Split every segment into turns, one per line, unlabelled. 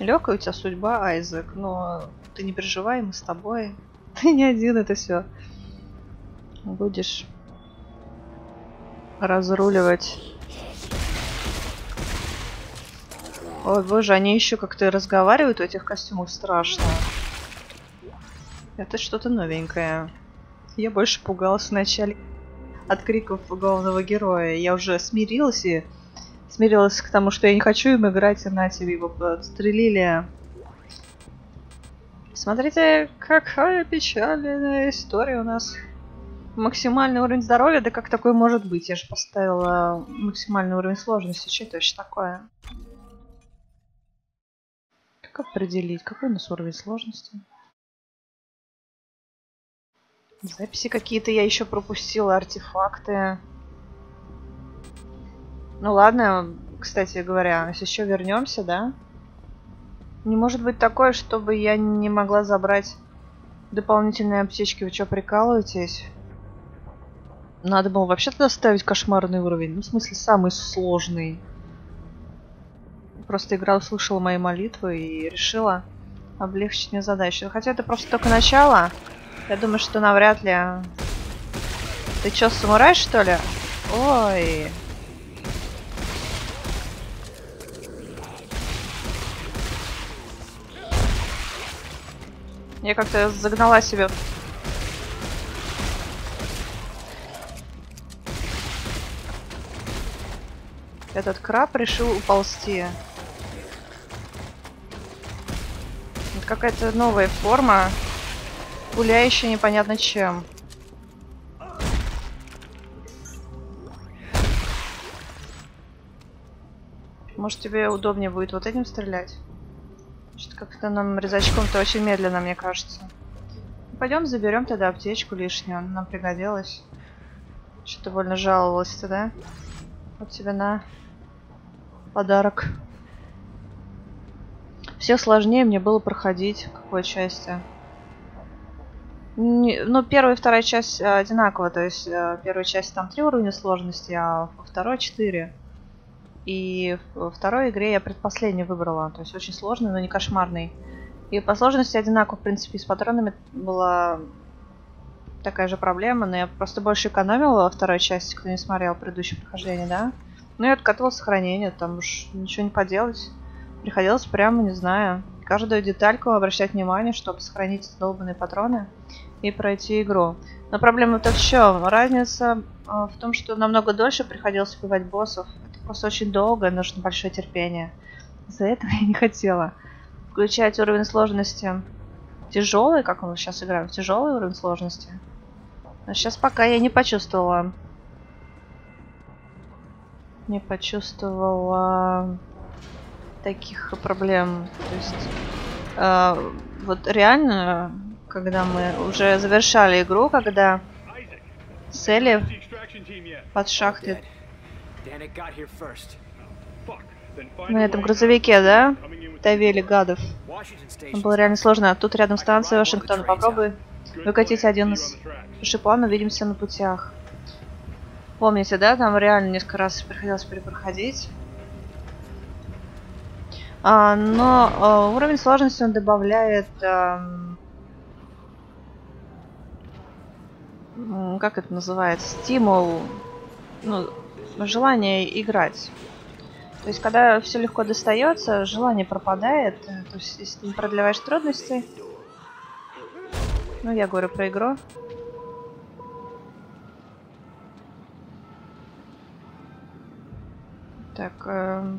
Легкая у тебя судьба, Айзек, но ты не переживай, мы с тобой. Ты не один это все. Будешь разруливать. Ой, боже, они еще как-то разговаривают в этих костюмах страшно. Это что-то новенькое. Я больше пугалась вначале от криков главного героя. Я уже смирилась и смирилась к тому, что я не хочу им играть, и на тебе его подстрелили. Смотрите, какая печальная история у нас. Максимальный уровень здоровья, да как такой может быть? Я же поставила максимальный уровень сложности. Что это вообще такое? Как определить, какой у нас уровень сложности? Записи какие-то я еще пропустила, артефакты. Ну ладно, кстати говоря, если еще вернемся, да? Не может быть такое, чтобы я не могла забрать дополнительные аптечки. Вы что, прикалываетесь? Надо было вообще тогда ставить кошмарный уровень. Ну, в смысле, самый сложный. Просто игра услышала мои молитвы и решила облегчить мне задачу. Хотя это просто только начало. Я думаю, что навряд ли. Ты чё, самурай, что ли? Ой. Я как-то загнала себе Этот краб решил уползти. Какая-то новая форма, гуляющая непонятно чем. Может тебе удобнее будет вот этим стрелять? Что-то как-то нам резачком-то очень медленно, мне кажется. Пойдем заберем тогда аптечку лишнюю, она нам пригодилась. Что-то больно жаловалась-то, да? Вот тебе на подарок. Все сложнее мне было проходить. Какой части? Не, ну, первая и вторая часть э, одинаково. То есть, э, первая часть там три уровня сложности, а во второй четыре. И во второй игре я предпоследний выбрала. То есть, очень сложный, но не кошмарный. И по сложности одинаково, в принципе, с патронами была такая же проблема, но я просто больше экономила во второй части, кто не смотрел предыдущее прохождение, да? Ну, я откатывал сохранение, там уж ничего не поделать. Приходилось прямо, не знаю, каждую детальку обращать внимание, чтобы сохранить долбанные патроны и пройти игру. Но проблема-то в чем? Разница а, в том, что намного дольше приходилось убивать боссов. Просто очень долго, нужно большое терпение. Из-за этого я не хотела включать уровень сложности тяжелый, как мы сейчас играем, тяжелый уровень сложности. Но сейчас пока я не почувствовала не почувствовала таких проблем. То есть э, вот реально, когда мы уже завершали игру, когда цели под шахтой на этом грузовике, да? Давили гадов. Он был реально сложно. А тут рядом станция Вашингтон. Попробуй выкатить один из шипан, увидимся на путях. Помните, да? Там реально несколько раз приходилось перепроходить. А, но а, уровень сложности он добавляет... А, как это называется? Стимул. Ну, желание играть. То есть, когда все легко достается, желание пропадает. То есть, если ты не продлеваешь трудности... Ну, я говорю про игру. Так. Э,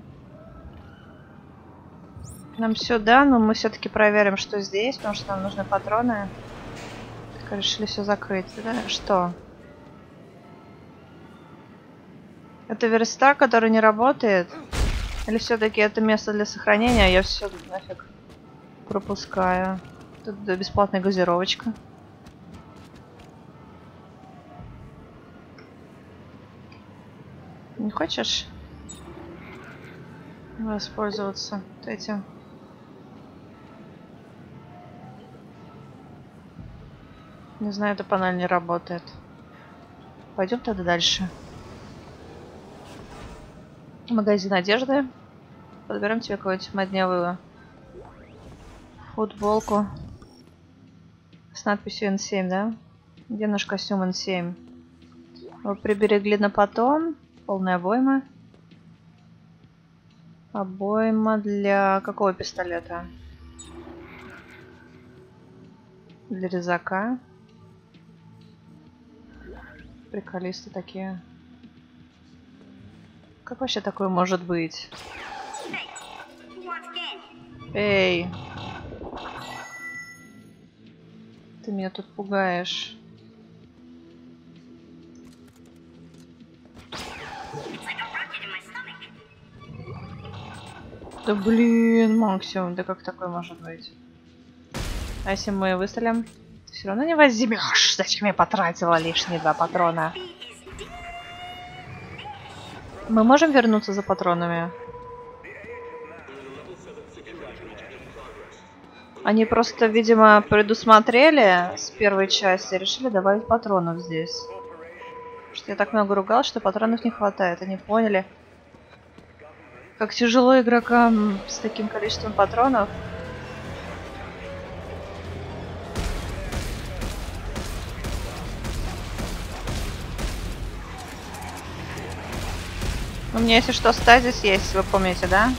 нам сюда, но мы все-таки проверим, что здесь, потому что нам нужны патроны. Так, решили все закрыть, да? Что? Это верста, который не работает? Или все-таки это место для сохранения, а я все нафиг пропускаю? Тут бесплатная газировочка. Не хочешь? воспользоваться этим. Не знаю, эта панель не работает. Пойдем тогда дальше. Магазин одежды. Подберем тебе какую-нибудь модневую футболку с надписью N7, да? Где наш костюм N7? Вы приберегли на потом. Полная обойма. Обойма для какого пистолета? Для резака. Приколисты такие. Как вообще такое может быть? Эй! Ты меня тут пугаешь. Да блин, максимум, да как такое может быть? А если мы выстрелим? Все равно не возьмешь. Зачем я потратила лишние два патрона? Мы можем вернуться за патронами? Они просто, видимо, предусмотрели с первой части, решили добавить патронов здесь. Что я так много ругал, что патронов не хватает. Они поняли, как тяжело игрокам с таким количеством патронов. У меня, если что, стазис есть, вы помните, да?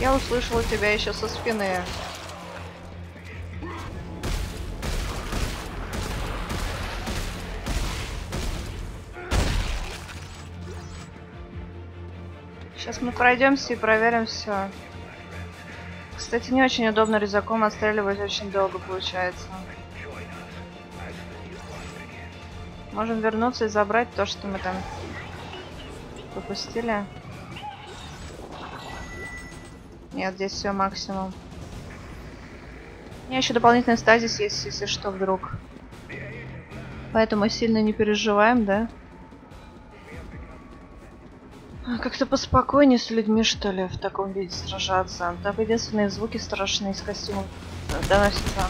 Я услышала тебя еще со спины. Сейчас мы пройдемся и проверим все. Кстати, не очень удобно резаком отстреливать, очень долго получается. Можем вернуться и забрать то, что мы там пропустили. Нет, здесь все максимум. У меня еще дополнительный стазис есть, если что, вдруг. Поэтому сильно не переживаем, да? А, как-то поспокойнее с людьми, что ли, в таком виде сражаться. Там единственные звуки страшные из костюмов доносятся.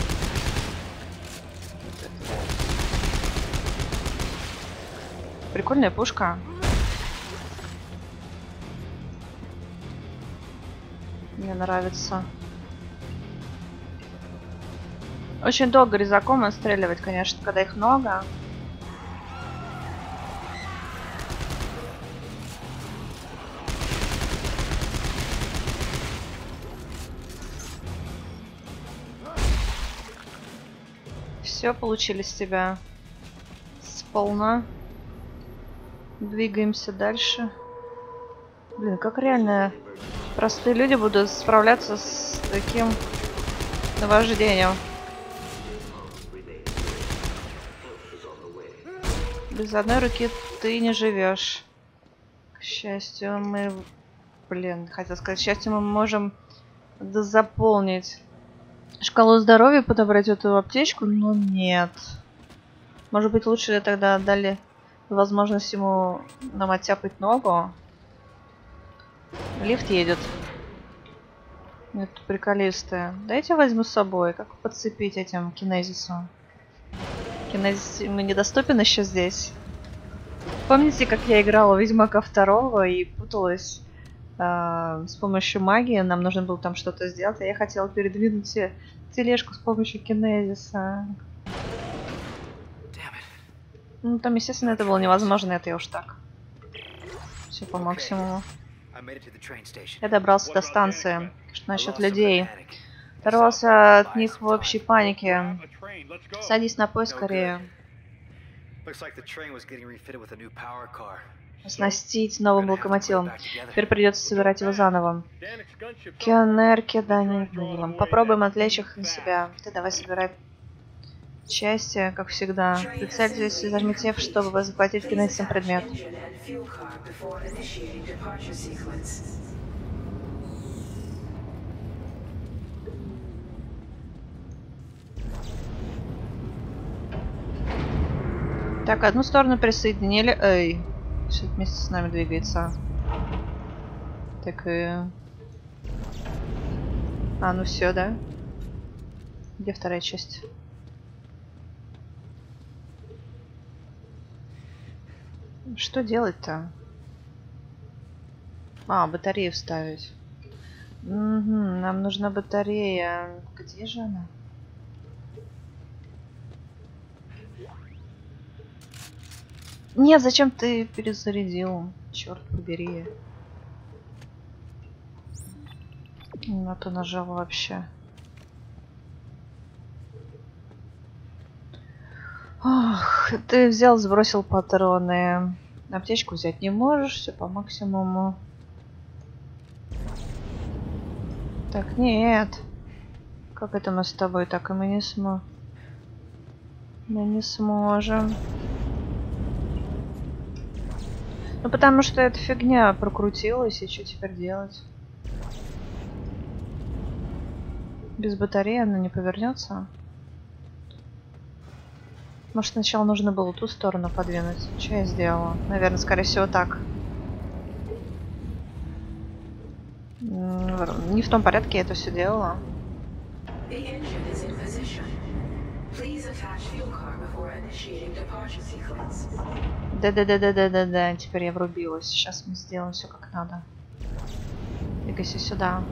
Прикольная пушка. Мне нравится. Очень долго резаком отстреливать, конечно, когда их много. Все получили с тебя. Сполна. Двигаемся дальше. Блин, как реально простые люди будут справляться с таким наваждением. Без одной руки ты не живешь. К счастью, мы... Блин, хотел сказать, к счастью, мы можем заполнить шкалу здоровья, подобрать эту аптечку, но нет. Может быть, лучше тогда отдали возможность ему нам оттяпать ногу. Лифт едет. Нет, приколистая. Дайте возьму с собой. Как подцепить этим кинезисом? Кинезис ему недоступен еще здесь. Помните, как я играла Ведьмака второго и путалась с помощью магии? Нам нужно было там что-то сделать, а я хотела передвинуть тележку с помощью кинезиса. Ну, там, естественно, это было невозможно, это я уж так. Все по максимуму. Я добрался до станции. Что насчет людей? Оторвался от них в общей панике. Садись на поезд скорее. Оснастить новым локомотивом. Теперь придется собирать его заново. Кионерки, да не Попробуем отвлечь их на себя. Ты давай собирай части, как всегда. Прицельтесь и зажмите F, чтобы захватить кинетичный предмет. Так, одну сторону присоединили. Эй, все вместе с нами двигается. Так и... А, ну все, да? Где вторая часть? Что делать-то? А, батарею вставить. Угу, нам нужна батарея. Где же она? Нет, зачем ты перезарядил? Черт побери. На то нажал вообще. Ох, ты взял, сбросил патроны. Аптечку взять не можешь, все по максимуму. Так, нет. Как это мы с тобой? Так и мы не сможем. Мы не сможем. Ну потому что эта фигня прокрутилась, и что теперь делать? Без батареи она не повернется. Может, сначала нужно было ту сторону подвинуть. Что я сделала? Наверное, скорее всего, так. Не в том порядке я это все делала. Да-да-да-да-да-да-да. Теперь я врубилась. Сейчас мы сделаем все как надо. Двигайся сюда.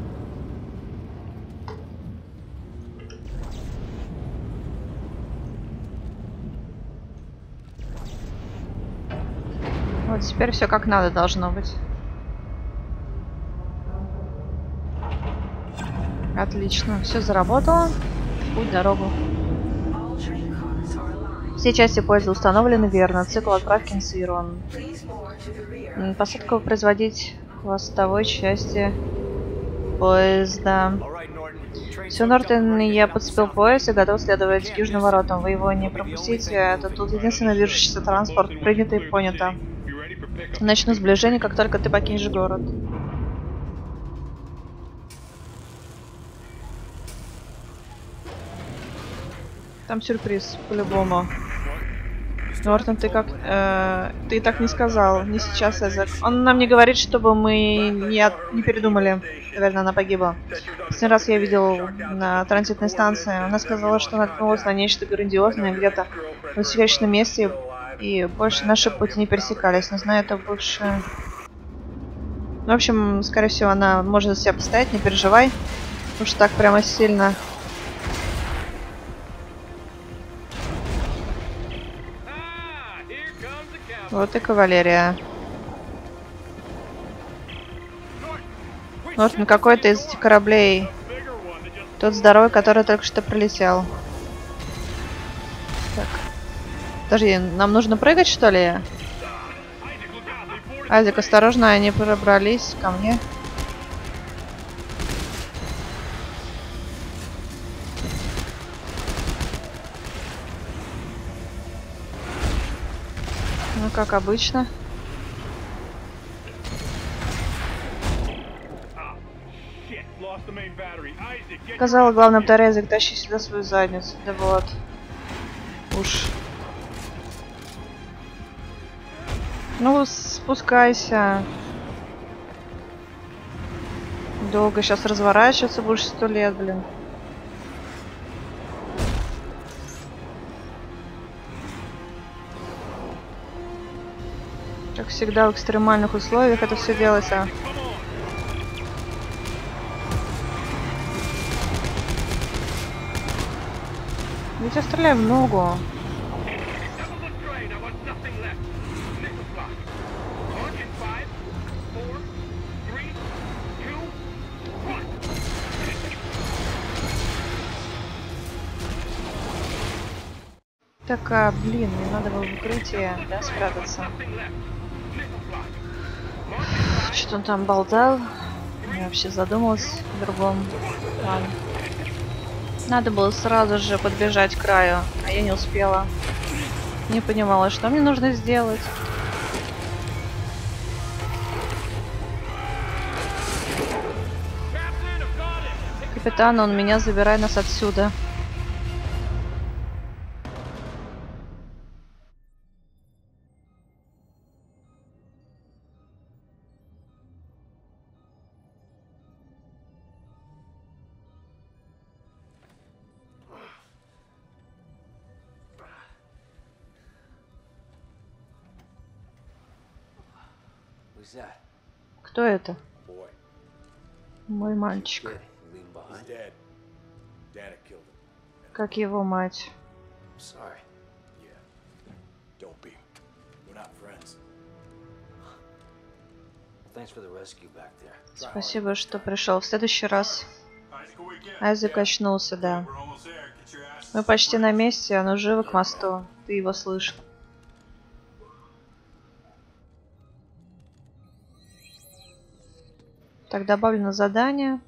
Вот теперь все как надо должно быть. Отлично, все заработало. Путь дорогу. Все части поезда установлены верно. Цикл отправки инициирован. Посадку производить хвостовой части поезда. Все, Нортон, я подцепил поезд и готов следовать к южным воротам. Вы его не пропустите. Это тут единственный движущийся транспорт. Принято и понято. Начну сближение, как только ты покинешь город. Там сюрприз, по-любому. Нортон, ты как... Э, ты так не сказал. Не сейчас, Эзек. Он нам не говорит, чтобы мы не, от, не передумали. Наверное, она погибла. Последний раз я видел на транзитной станции. Она сказала, что наткнулась на нечто грандиозное где-то в секретном месте. И больше наши пути не пересекались. Не знаю, это больше... Ну, в общем, скорее всего, она может за себя постоять, не переживай. Уж так прямо сильно Вот и кавалерия. Нортон, какой-то из этих кораблей. Тот здоровый, который только что пролетел. Так. Подожди, нам нужно прыгать, что ли? Азик, осторожно, они пробрались ко мне. Ну, как обычно. Сказала главное батарея, тащи сюда свою задницу. Да вот. Уж. Ну, спускайся. Долго сейчас разворачиваться будешь сто лет, блин. Всегда в экстремальных условиях это все делается. Я стреляю в ногу. Так, а, блин, мне надо было в укрытие, да, спрятаться. Что он там болтал? Я вообще задумалась о другом. Ладно. Надо было сразу же подбежать к краю, а я не успела. Не понимала, что мне нужно сделать. Капитан, он меня забирай нас отсюда. Кто это? Мой мальчик. Как его мать. Спасибо, что пришел. В следующий раз Айзек очнулся, да. Мы почти на месте, оно живо к мосту. Ты его слышал. Так, добавлено задание.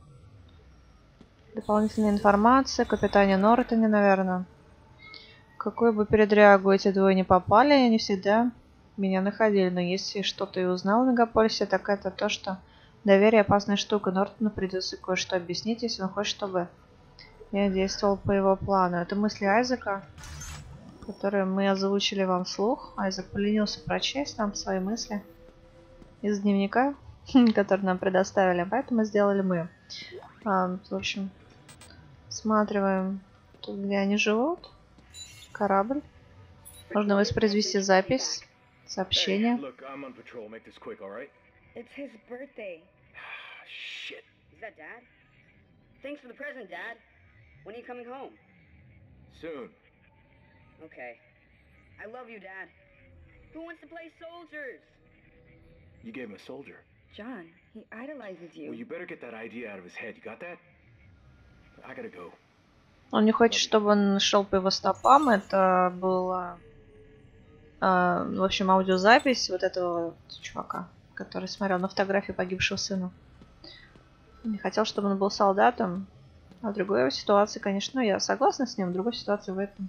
Дополнительная информация. Капитане Нортоне, наверное. Какую бы передрягу эти двое не попали, они всегда меня находили. Но если что-то и узнал в Мегаполисе, так это то, что доверие опасная штука. Нортону придется кое-что объяснить, если он хочет, чтобы я действовал по его плану. Это мысли Айзека, которые мы озвучили вам вслух. Айзек поленился прочесть нам свои мысли из дневника, который нам предоставили, поэтому сделали мы. А, в общем, смотрим тут, где они живут. Корабль. Можно воспроизвести запись, сообщение.
Thanks for the present, Dad. When are you coming home?
Soon.
Okay. I love you, Dad. Who wants to play soldiers?
You gave him a soldier.
John, he idolizes you.
Well, you better get that idea out of his head. You got that? I gotta go.
Он не хочет, чтобы он шел по его стопам. Это была, а, в общем, аудиозапись вот этого чувака, который смотрел на фотографию погибшего сына. Не хотел, чтобы он был солдатом. А в другой ситуации, конечно, я согласна с ним. В другой ситуации в этом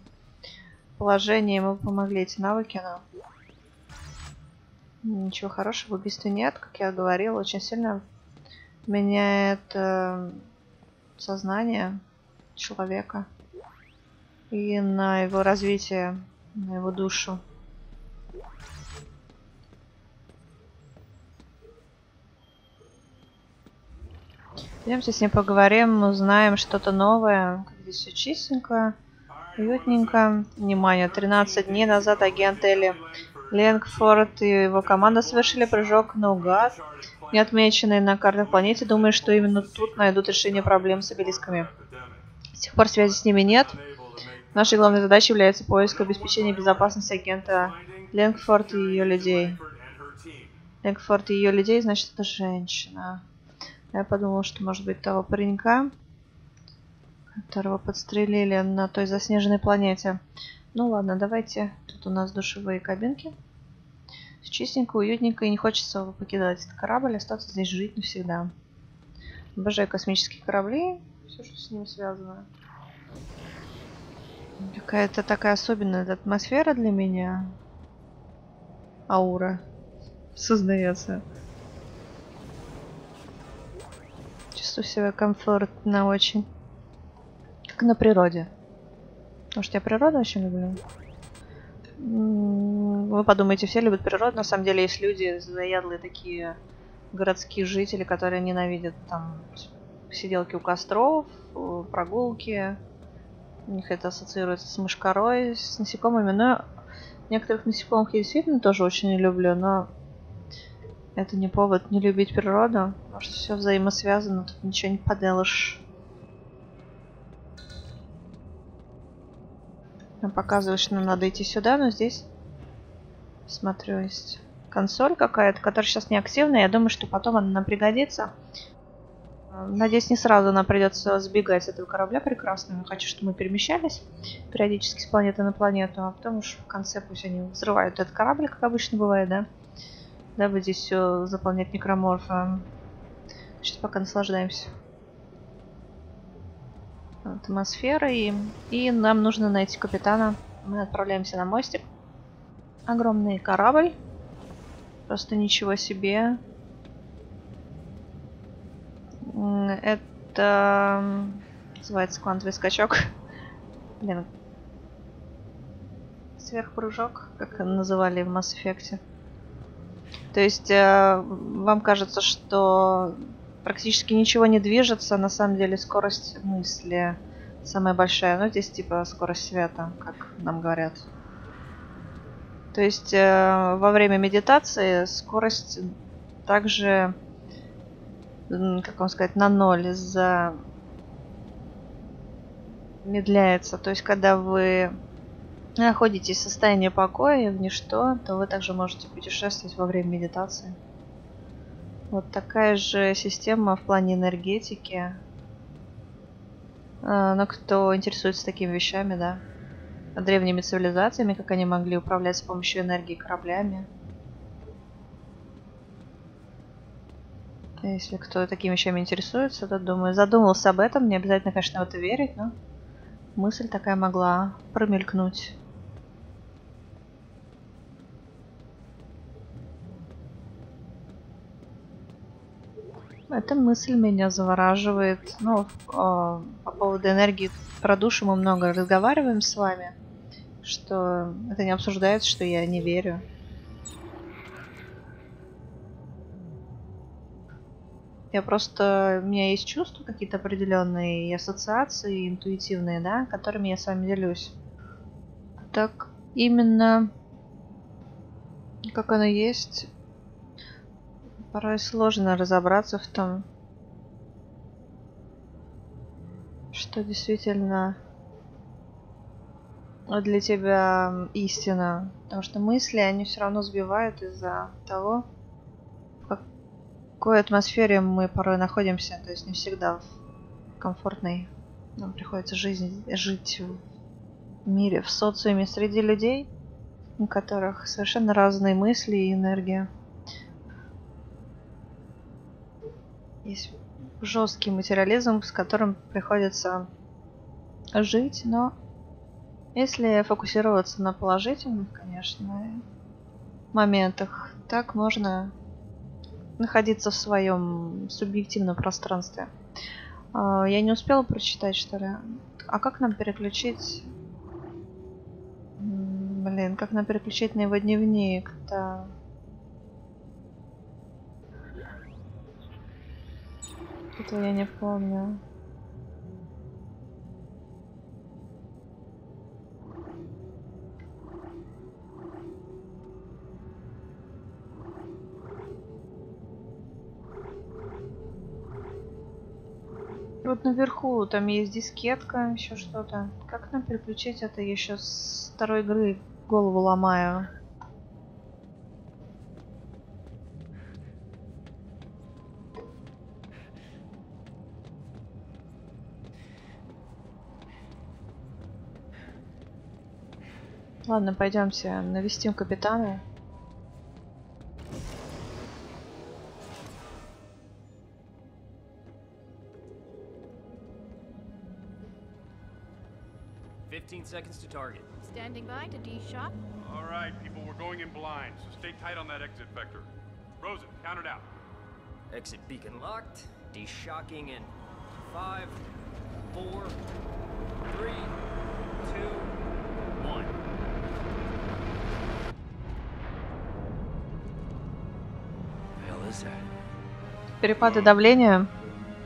положении ему помогли эти навыки, но ничего хорошего в убийстве нет. Как я говорила, очень сильно меняет э, сознание человека и на его развитие, на его душу. Идемте с ним поговорим, узнаем что-то новое. Здесь все чистенько, уютненько. Внимание, 13 дней назад агент Элли Ленгфорд и его команда совершили прыжок наугад, не отмеченный на картах планете, думая, что именно тут найдут решение проблем с обелисками. С тех пор связи с ними нет. Нашей главной задачей является поиск и обеспечение безопасности агента Ленгфорд и ее людей. Ленгфорд и ее людей, значит, это женщина. Я подумала, что может быть того паренька, которого подстрелили на той заснеженной планете. Ну ладно, давайте. Тут у нас душевые кабинки. Чистенько, уютненько, и не хочется покидать этот корабль, остаться здесь жить навсегда. Обожаю космические корабли, все, что с ними связано. Какая-то такая особенная атмосфера для меня. Аура создается. Чувствую себя комфортно очень. Как на природе. Потому что я природу очень люблю. Вы подумаете, все любят природу. На самом деле есть люди, заядлые такие городские жители, которые ненавидят там сиделки у костров, прогулки. У них это ассоциируется с мышкарой, с насекомыми. Но некоторых насекомых я действительно тоже очень люблю, но это не повод не любить природу, потому что все взаимосвязано, тут ничего не поделаешь. Нам показывает, что нам надо идти сюда, но здесь смотрю, есть консоль какая-то, которая сейчас не активная. Я думаю, что потом она нам пригодится. Э, Надеюсь, не сразу нам придется сбегать с этого корабля прекрасного. Хочу, чтобы мы перемещались периодически с планеты на планету, а потом уж в конце пусть они взрывают этот корабль, как обычно бывает, да? Дабы здесь все заполнять некроморфом. Сейчас пока наслаждаемся атмосферой. И нам нужно найти капитана. Мы отправляемся на мостик. Огромный корабль. Просто ничего себе. Это называется квантовый скачок. Блин. Сверхпрыжок, как называли в Mass Effect. То есть э, вам кажется, что практически ничего не движется, на самом деле скорость мысли самая большая. Ну, здесь типа скорость света, как нам говорят. То есть э, во время медитации скорость также, как вам сказать, на ноль за медляется. То есть, когда вы находитесь в состоянии покоя, в ничто, то вы также можете путешествовать во время медитации. Вот такая же система в плане энергетики. А, Но кто интересуется такими вещами, да, древними цивилизациями, как они могли управлять с помощью энергии кораблями. Если кто такими вещами интересуется, то, думаю, задумался об этом. Не обязательно, конечно, в это верить, но мысль такая могла промелькнуть. Эта мысль меня завораживает. Ну, а, по поводу энергии про душу мы много разговариваем с вами, что это не обсуждается, что я не верю. Я просто... У меня есть чувства какие-то определенные ассоциации интуитивные, да, которыми я с вами делюсь. Так именно как оно есть, порой сложно разобраться в том, что действительно для тебя истина. Потому что мысли, они все равно сбивают из-за того, в какой атмосфере мы порой находимся. То есть не всегда в комфортной. Нам приходится жизнь, жить в мире, в социуме, среди людей, у которых совершенно разные мысли и энергия. Есть жесткий материализм, с которым приходится жить, но если фокусироваться на положительных, конечно, моментах, так можно находиться в своем субъективном пространстве. А, Я не успела прочитать, что ли. А как нам переключить... Блин, как нам переключить на его дневник-то? Этого я не помню. Вот наверху там есть дискетка, еще что-то. Как нам переключить это? Еще с второй игры голову ломаю. Ладно, пойдемте навестим капитана.
Fifteen seconds to target.
Standing by to D-shot.
All right, people, we're going in blind, so stay tight on that exit vector. Rosen, count it out.
Exit beacon locked. Deshocking in five, four, three, two,
Перепады давления.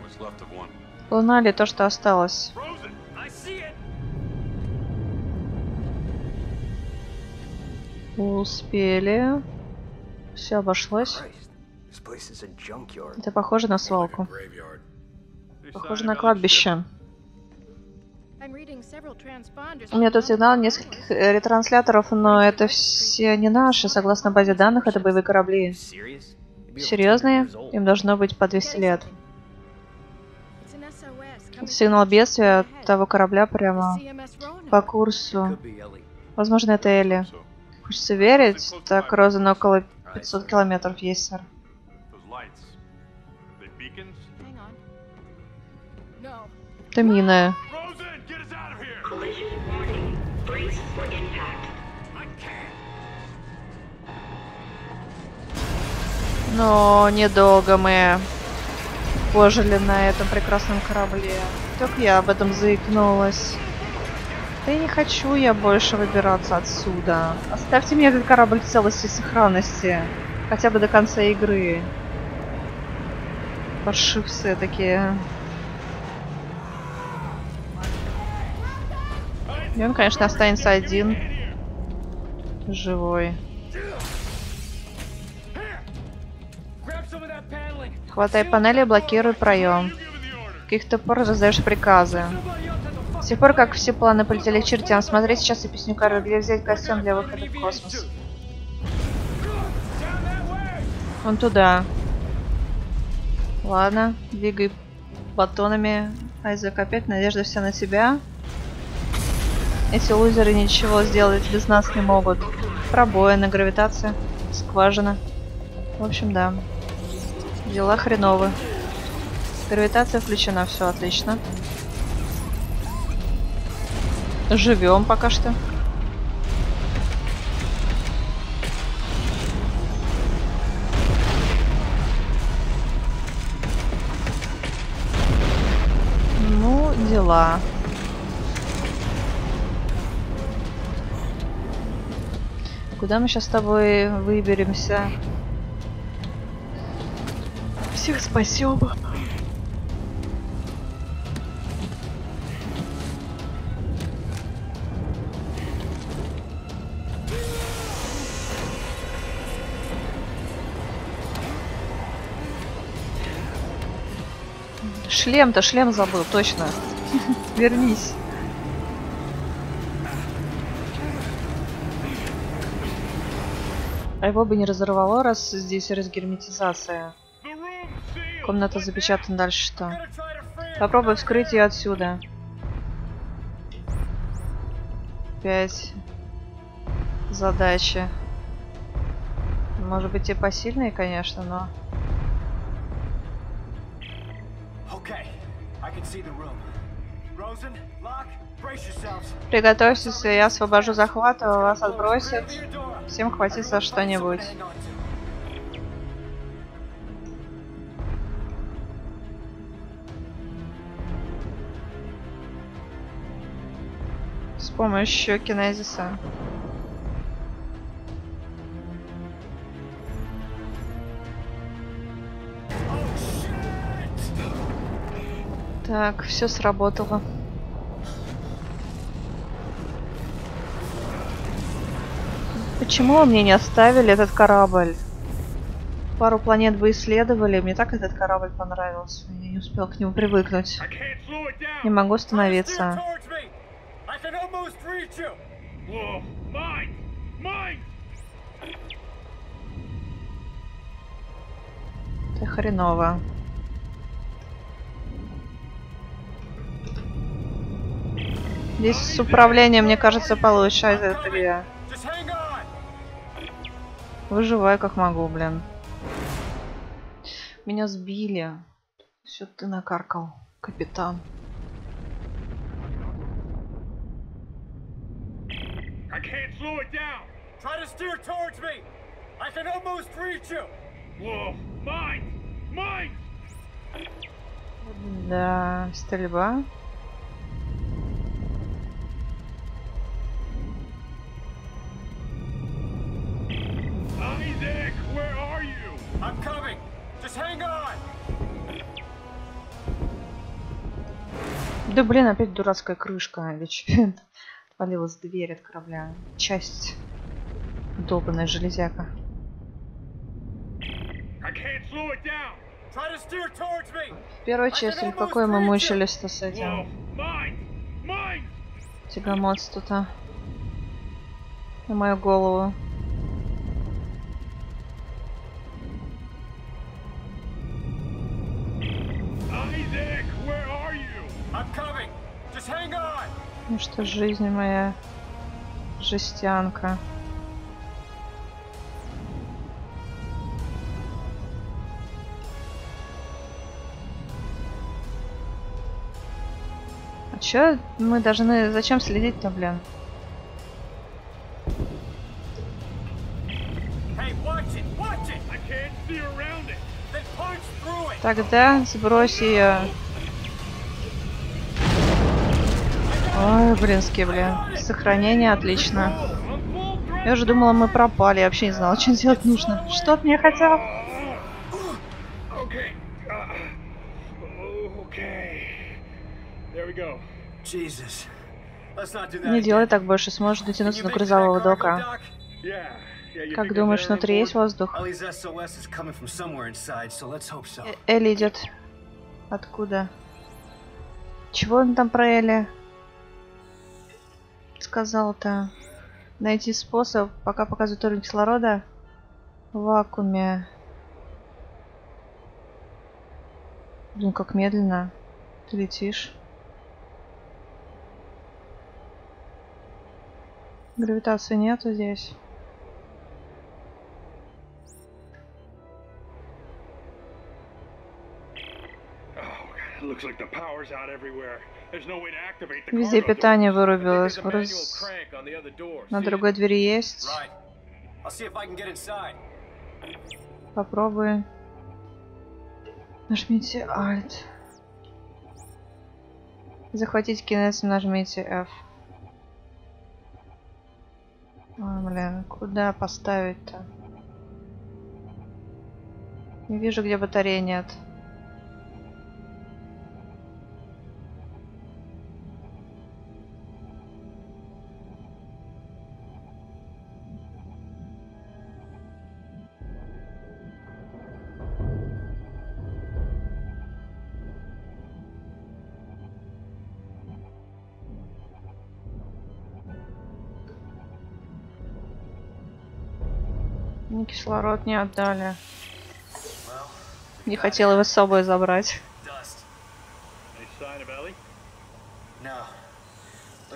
What's left of one.
Луна ли то, что осталось? Успели. Все обошлось. Это похоже на свалку. Похоже на кладбище. У меня тут сигнал нескольких э, ретрансляторов, но это все не наши. Согласно базе данных, это боевые корабли.
Serious? They'd be over 200
Серьезные? Им должно быть по 200 лет. Сигнал бедствия от того корабля прямо по курсу. Возможно, это Элли. Хочется верить. Так, Розен около 500 километров есть, сэр. Это мина. Но недолго мы пожили на этом прекрасном корабле. Только я об этом заикнулась. Да и не хочу я больше выбираться отсюда. Оставьте мне этот корабль в целости и сохранности. Хотя бы до конца игры. Паршивцы такие. И он, конечно, останется один. Живой. Хватай панели блокируй проем. Каких-то пор раздаешь приказы. С тех пор, как все планы полетели к чертям, смотри сейчас и песню Карл, где взять костюм для выхода в космос. Вон туда. Ладно, двигай батонами. Айзек, опять надежда вся на тебя. Эти лузеры ничего сделать без нас не могут. Пробоина, гравитация, скважина. В общем, да. Дела хреновы. Гравитация включена, все отлично. Живем пока что. Ну, дела. Куда мы сейчас с тобой выберемся? Всех спасем. Шлем-то, шлем забыл, точно. Вернись. А его бы не разорвало, раз здесь разгерметизация. Комната запечатана, дальше что? Попробуй вскрыть ее отсюда. Пять. Задачи. Может быть и посильные, конечно, но... Приготовьтесь, я освобожу захват, а вас отбросят. Всем хватится что-нибудь. Помощью кинезиса. Так, все сработало. Почему вы мне не оставили этот корабль? Пару планет вы исследовали, мне так этот корабль понравился. Я не успел к нему привыкнуть. Не могу остановиться.
towards me. I can almost reach you.
Whoa, mine, mine.
Это хреново. Здесь с управлением, мне кажется, получше. А это
hang on.
Выживаю как могу, блин. Меня сбили. Все ты накаркал, капитан.
Can't slow it down.
Try to steer towards me. I can almost reach you.
Whoa, mine, mine.
Да, стрельба.
Isaac, where are you?
I'm coming. Just hang on.
Да блин, опять дурацкая крышка. Ведь отвалилась дверь от корабля. Часть. Долбанная железяка. В первой части, какой мы мучились-то с этим?
mine.
Тягомоцтво-то. На мою голову.
Isaac, where are you?
I'm coming. Just hang on.
Ну что, жизнь моя жестянка. А чё мы должны... Зачем следить-то, блин?
Hey, watch it.
Ой, блински, блин. Сохранение отлично. Я уже думала, мы пропали. Я вообще не знала, что делать нужно. Что от меня хотел?
Uh.
Не делай так больше, сможешь дотянуться до грузового дока. Как думаешь, внутри есть воздух? Э- Элли идет. Откуда? Чего он там про Элли? Сказал-то. Найти способ, пока показывает уровень кислорода в вакууме. Блин, как медленно. Ты летишь. Гравитации нету здесь.
Oh, looks like the power's out everywhere.
Везде питание вырубилось.
door.
На другой двери есть. Попробуй. Нажмите Alt. Захватить кинец, нажмите F. Ой, блин, куда поставить-то? Не вижу, где батареи нет. Кислород не отдали. Не хотела его с собой забрать.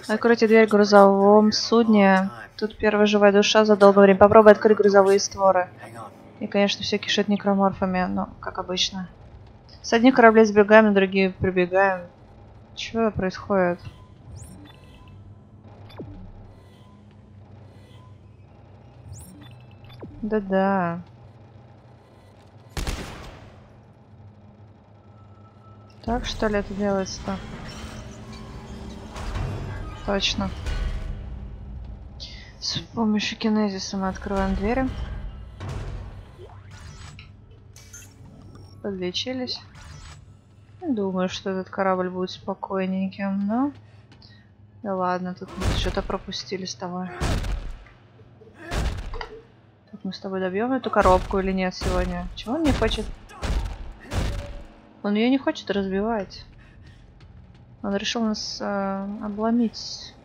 Откройте дверь грузовом судне. Тут первая живая душа за долгое время. Попробуй открыть грузовые створы. И, конечно, все кишит некроморфами, но как обычно. С одних кораблей сбегаем, на другие прибегаем. Чего происходит? Да-да. Так что ли это делается-то? Точно. С помощью кинезиса мы открываем двери. Подлечились. Думаю, что этот корабль будет спокойненьким, но... Да ладно, тут мы что-то пропустили с тобой. Мы с тобой добьем эту коробку или нет сегодня? Чего он не хочет? Он ее не хочет разбивать. Он решил нас э, обломить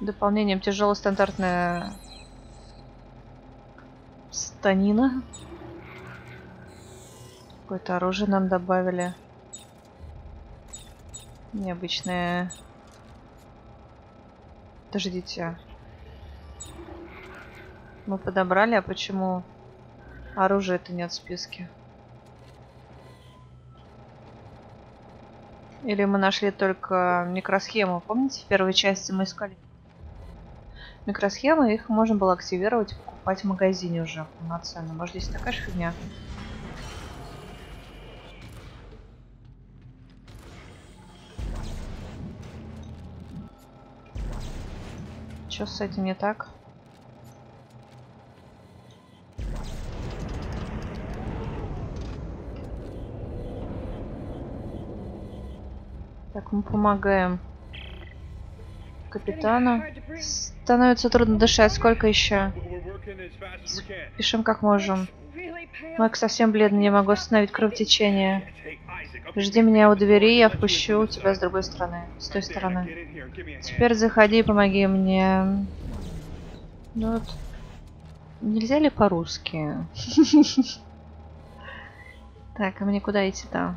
дополнением тяжелая стандартная станина. Какое-то оружие нам добавили. Необычное. Подождите. Мы подобрали, а почему оружие это нет в списке? Или мы нашли только микросхему? Помните, в первой части мы искали микросхемы, их можно было активировать покупать в магазине уже полноценно. Может здесь такая же фигня? Что с этим не так? Так, мы помогаем капитану. Становится трудно дышать. Сколько еще? Пишем как можем. Майк совсем бледный, не могу остановить кровотечение. Жди меня у двери, я впущу тебя с другой стороны. С той стороны. Теперь заходи и помоги мне. Ну вот. Нельзя ли по-русски? Так, а мне куда идти-то?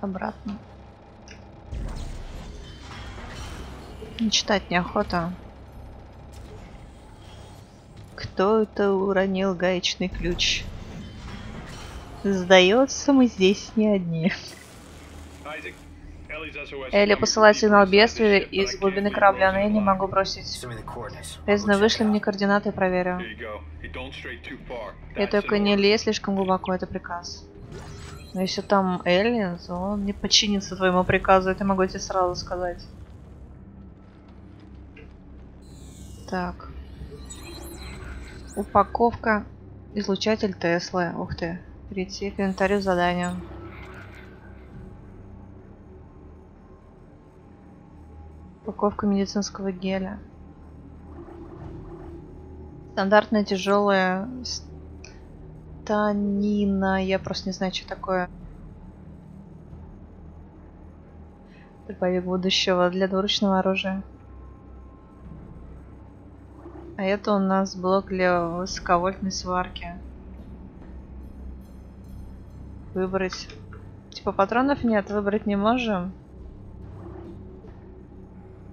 Обратно. Не читать неохота. Кто это уронил гаечный ключ? Сдается, мы здесь не одни. Элли посылает сигнал бедствия из глубины корабля, но я не могу бросить.
Check
вышли мне координаты и проверю.
That's
только не лезь слишком глубоко, это приказ. Но если там Элли, то он не подчинится твоему приказу, это могу тебе сразу сказать. Так. Упаковка. Излучатель Теслы. Ух ты. Перейти к инвентарю с заданием. Упаковка медицинского геля. Стандартная тяжелая станина. Я просто не знаю, что такое. Дробовик будущего для двуручного оружия. А это у нас блок для высоковольтной сварки. Выбрать. Типа патронов нет, выбрать не можем.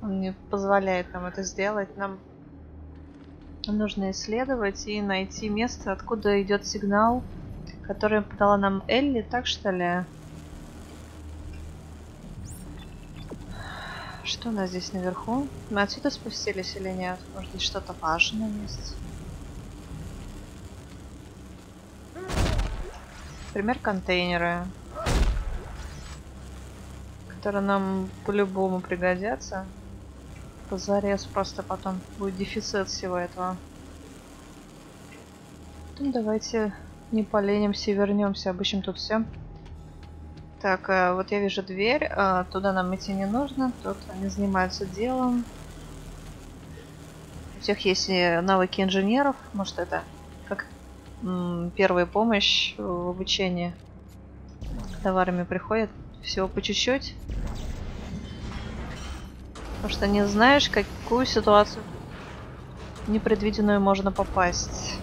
Он не позволяет нам это сделать. Нам нужно исследовать и найти место, откуда идет сигнал, который подала нам Элли, так что ли? Что у нас здесь наверху? Мы отсюда спустились или нет? Может быть что-то важное есть? Например, контейнеры. Которые нам по-любому пригодятся. Позарез просто потом будет дефицит всего этого. Ну, давайте не поленимся и вернемся. Обычно тут все. Так, э, вот я вижу дверь. Э, туда нам идти не нужно. Тут они занимаются делом. У всех есть навыки инженеров. Может это как первая помощь в обучении. Товарами приходят всего по чуть-чуть. Потому что не знаешь, какую ситуацию непредвиденную можно попасть.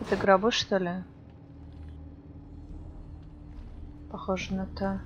Это гробы, что ли? Похоже на то.